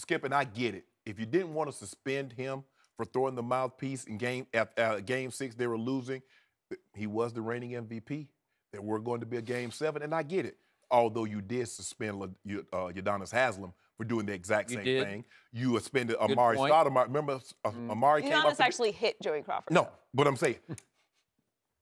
Skip, and I get it. If you didn't want to suspend him for throwing the mouthpiece in game at uh, game six, they were losing. He was the reigning MVP. There were going to be a game seven, and I get it. Although you did suspend uh, Udonis Haslem for doing the exact You same did. thing, you suspended Good Amar'e point. Stoudemire. Remember, uh, Mm. Amar'e came up. Udonis actually hit Joey Crawford. No, but I'm saying.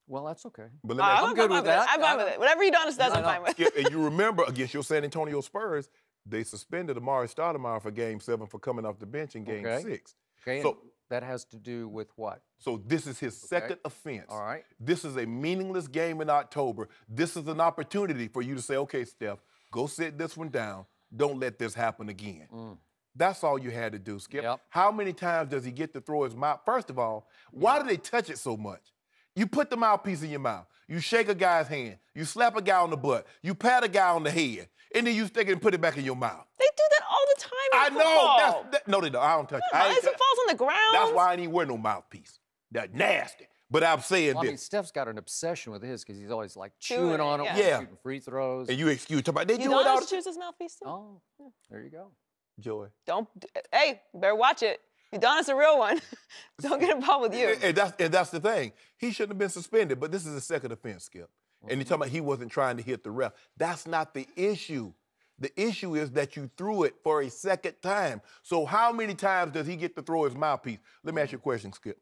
Well, that's okay. But Uh, let me I'm, I'm good with that. I'm fine with it. Whatever Udonis does, I'm No, no. fine with. Skip, and you remember against your San Antonio Spurs, they suspended Amar'e Stoudemire for Game Seven for coming off the bench in Game Okay. Six. Okay. So- that has to do with what? So this is his second offense. All right. This is a meaningless game in October. This is an opportunity for you to say, okay, Steph, go sit this one down. Don't let this happen again. Mm. That's all you had to do, Skip. Yep. How many times does he get to throw his mouth? First of all, why do they touch it so much? You put the mouthpiece in your mouth. You shake a guy's hand. You slap a guy on the butt. You pat a guy on the head. And then you stick it and put it back in your mouth. They do that all the time. In I know. That's, that, no, they don't. I don't touch it. I it falls on the ground. that's why I ain't wear no mouthpiece. That's nasty. But I'm saying Well, I this. mean, Steph's got an obsession with his because he's always like Chewing chewing on it, yeah. Yeah. shooting free throws. And you excuse talk about they do it all Udonis the chews mouthpiece too. oh, there you go. Joy. Don't. Hey, better watch it. Udonis a real one. Don't get involved with you. And, and that's and that's the thing. He shouldn't have been suspended, but this is a second offense, Skip. And you're talking mm-hmm. about he wasn't trying to hit the ref. That's not the issue. The issue is that you threw it for a second time. So how many times does he get to throw his mouthpiece? Let me ask you a question, Skip.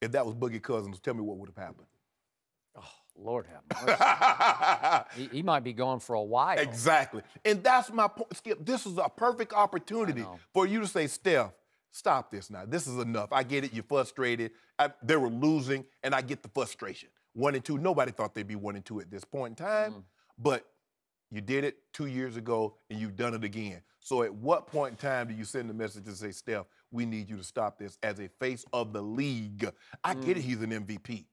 If that was Boogie Cousins, tell me what would have happened. Oh, Lord have mercy. he, he might be gone for a while. Exactly. And that's my point. Skip, this is a perfect opportunity for you to say, Steph, stop this now. This is enough. I get it. You're frustrated. I, they were losing, and I get the frustration. One and two, nobody thought they'd be one and two at this point in time, Mm. but you did it two years ago, and you've done it again. So at what point in time do you send a message to say, Steph, we need you to stop this as a face of the league? I get Mm. it, he's an MVP,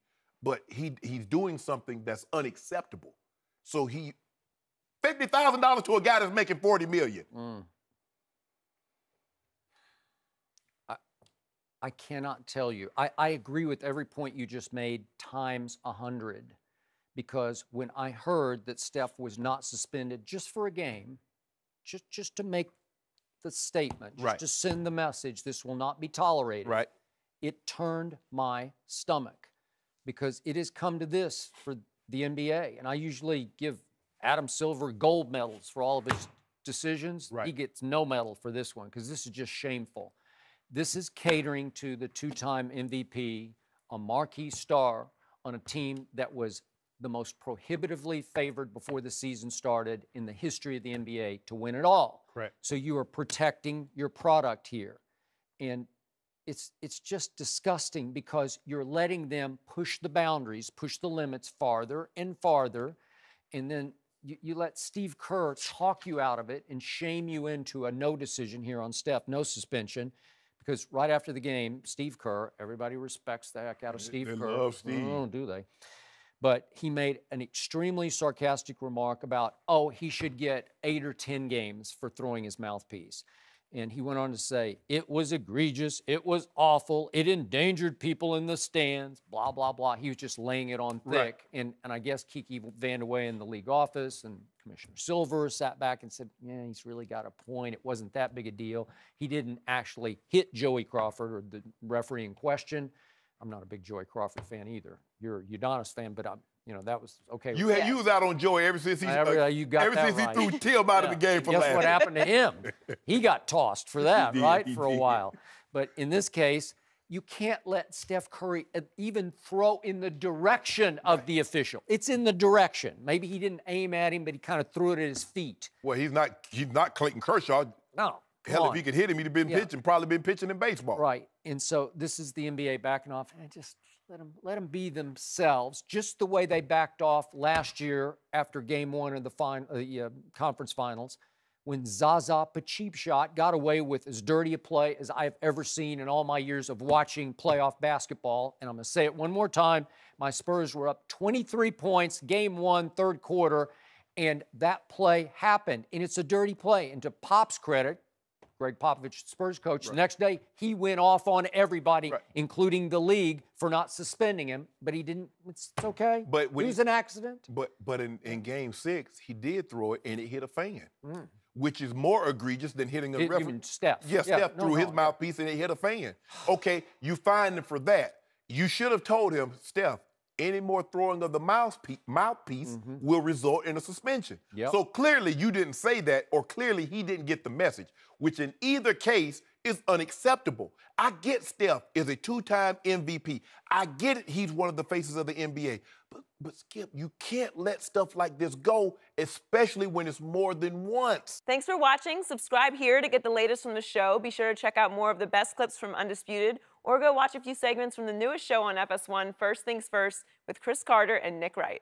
but he he's doing something that's unacceptable. So he fifty thousand dollars to a guy that's making forty million. Mm. I cannot tell you. I, I agree with every point you just made times a hundred. Because when I heard that Steph was not suspended just for a game, just just to make the statement, just Right. to send the message, this will not be tolerated. Right. It turned my stomach because it has come to this for the NBA. And I usually give Adam Silver gold medals for all of his decisions. He gets no medal for this one because this is just shameful. This is catering to the two time MVP, a marquee star on a team that was the most prohibitively favored before the season started in the history of the NBA to win it all. Correct. So you are protecting your product here. And it's it's just disgusting because you're letting them push the boundaries, push the limits farther and farther, and then you, you let Steve Kerr talk you out of it and shame you into a no decision here on Steph, no suspension. Because right after the game, Steve Kerr, everybody respects the heck out of Steve they Kerr. love Steve. Oh, do they? But he made an extremely sarcastic remark about, oh, he should get eight or 10 games for throwing his mouthpiece. And he went on to say, it was egregious, it was awful, it endangered people in the stands, blah, blah, blah. He was just laying it on thick. Right. And, and I guess Kiki VanDeWeghe in the league office and Commissioner Silver sat back and said, yeah, he's really got a point. It wasn't that big a deal. He didn't actually hit Joey Crawford or the referee in question. I'm not a big Joey Crawford fan either. You're a Udonis fan, but I'm, you know, that was okay. You had you was out on Joey ever since he Every- uh, you got ever since right. he threw Tim out of the game for Guess last. what happened to him? He got tossed for that, did, right? For a while. But in this case, you can't let Steph Curry uh, even throw in the direction of the official. It's in the direction. Maybe he didn't aim at him, but he kind of threw it at his feet. Well, he's not he's not Clayton Kershaw. No. Hell, on. if he could hit him, he'd have been Yeah. pitching, probably been pitching in baseball. Right. And so this is the NBA backing off. And just let them let them be themselves, just the way they backed off last year after Game One of the uh, uh, conference finals, when Zaza Pachulia got away with as dirty a play as I've ever seen in all my years of watching playoff basketball. And I'm going to say it one more time: my Spurs were up 23 points, Game One, third quarter. And that play happened, and it's a dirty play. And to Pop's credit, Gregg Popovich, Spurs coach. The next day, he went off on everybody, Right. including the league, for not suspending him. But he didn't. It's, it's okay. But when it was an accident. But but in, in game six, he did throw it and it hit a fan. Mm. which is more egregious than hitting a It- referee. even Steph. Yes, Yeah, Steph no, threw his no, mouthpiece and it hit a fan. Okay, you find him for that. You should have told him, Steph, any more throwing of the mouthpiece, mouthpiece will result in a suspension. Mm-hmm. Yep. So clearly you didn't say that, or clearly he didn't get the message, which in either case is unacceptable. I get Steph is a two-time MVP. I get it, he's one of the faces of the NBA. But but Skip, you can't let stuff like this go, especially when it's more than once. Thanks for watching. Subscribe here to get the latest from the show. Be sure to check out more of the best clips from Undisputed, or go watch a few segments from the newest show on FS1, First Things First, with Chris Carter and Nick Wright.